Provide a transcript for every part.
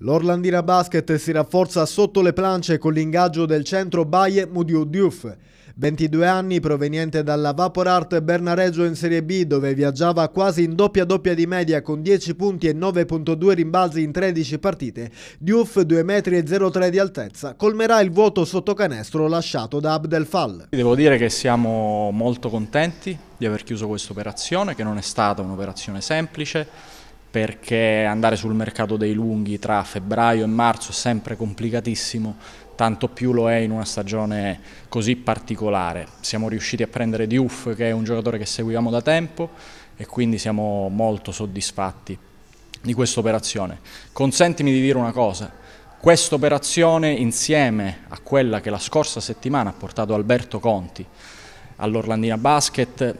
L'Orlandina Basket si rafforza sotto le planche con l'ingaggio del centro Baye Mudiu Diouf. 22 anni proveniente dalla Vapor Art Bernareggio in Serie B dove viaggiava quasi in doppia doppia di media con 10 punti e 9.2 rimbalzi in 13 partite. Diouf 2,03 metri di altezza colmerà il vuoto sotto canestro lasciato da Abdel Fall. Devo dire che siamo molto contenti di aver chiuso questa operazione che non è stata un'operazione semplice perché andare sul mercato dei lunghi tra febbraio e marzo è sempre complicatissimo, tanto più lo è in una stagione così particolare. Siamo riusciti a prendere Diouf che è un giocatore che seguiamo da tempo e quindi siamo molto soddisfatti di questa operazione. Consentimi di dire una cosa, questa operazione insieme a quella che la scorsa settimana ha portato Alberto Conti all'Orlandina Basket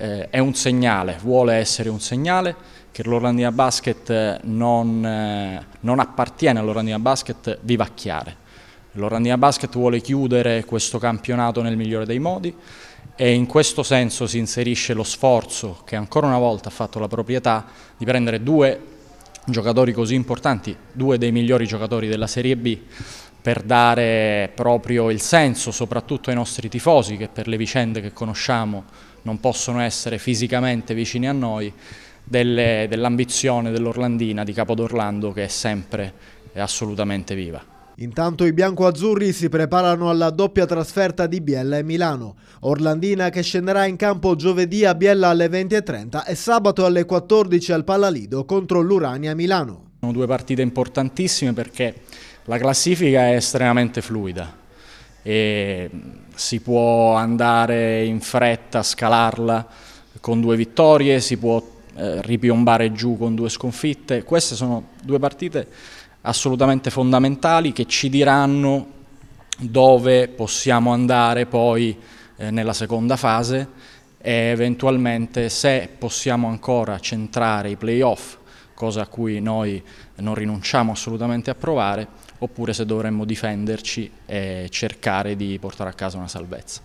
eh, è un segnale, vuole essere un segnale che l'Orlandina Basket non, eh, non appartiene all'Orlandina Basket vivacchiare. L'Orlandina Basket vuole chiudere questo campionato nel migliore dei modi e in questo senso si inserisce lo sforzo che ancora una volta ha fatto la proprietà di prendere due giocatori così importanti, due dei migliori giocatori della Serie B, per dare proprio il senso soprattutto ai nostri tifosi che per le vicende che conosciamo non possono essere fisicamente vicini a noi, dell'ambizione dell'Orlandina di Capodorlando che è sempre assolutamente viva. Intanto i bianco-azzurri si preparano alla doppia trasferta di Biella e Milano. Orlandina che scenderà in campo giovedì a Biella alle 20.30 e sabato alle 14 al Pallalido contro l'Urania Milano. Sono due partite importantissime perché la classifica è estremamente fluida e si può andare in fretta a scalarla con due vittorie, si può eh, ripiombare giù con due sconfitte. Queste sono due partite assolutamente fondamentali che ci diranno dove possiamo andare poi eh, nella seconda fase e eventualmente se possiamo ancora centrare i playoff, cosa a cui noi non rinunciamo assolutamente a provare, oppure se dovremmo difenderci e cercare di portare a casa una salvezza.